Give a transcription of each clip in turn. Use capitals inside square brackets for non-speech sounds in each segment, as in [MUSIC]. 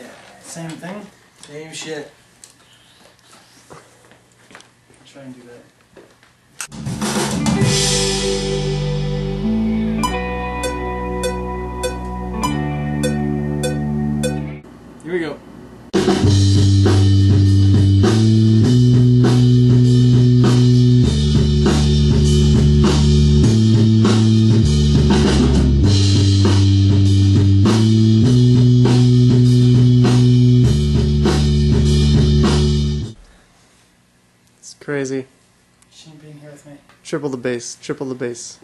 Yeah, same thing, same shit. Try and do that. Here we go. It's crazy. Shouldn't being here with me. Triple the bass. Triple the bass.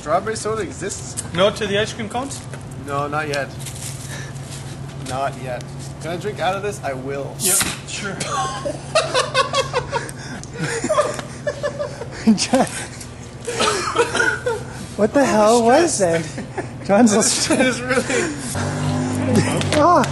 Strawberry soda exists? No to the ice cream cones? No, not yet. Not yet. Can I drink out of this? I will. Yep, sure. [LAUGHS] What the hell was that? [LAUGHS] John's It's really. oh. [LAUGHS]